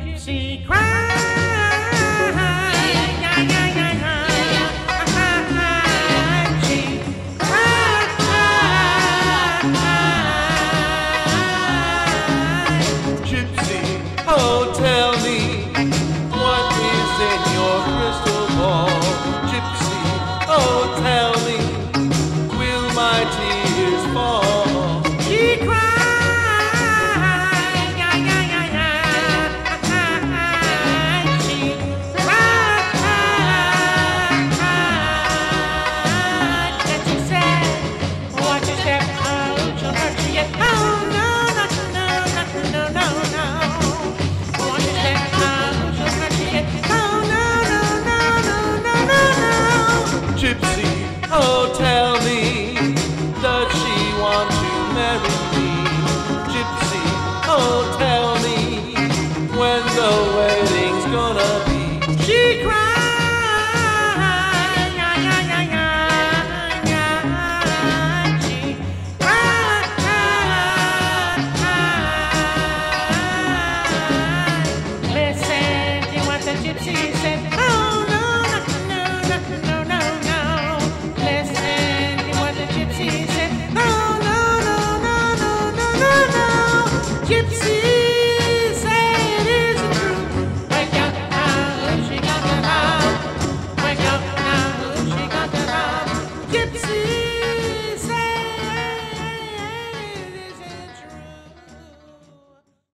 gypsy cry. Gypsy